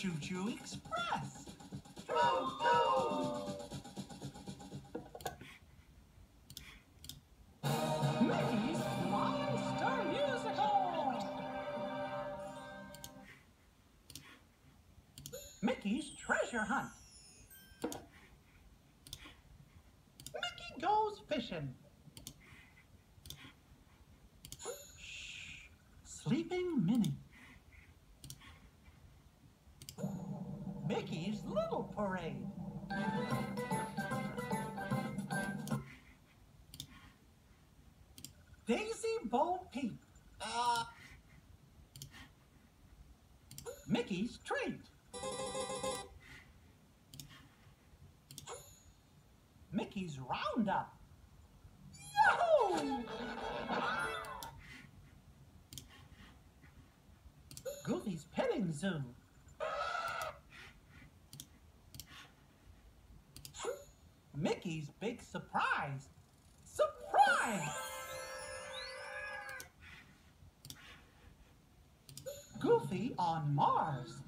Choo Choo Express. Mickey's Monster Musical. Mickey's Treasure Hunt. Mickey goes fishing. Shh. Sleeping Minnie. Mickey's Little Parade. Daisy Bo Peep. Mickey's Treat. Mickey's Roundup. Yahoo! Goofy's Petting Zoo. Mickey's Big Surprise. Surprise! Goofy on Mars.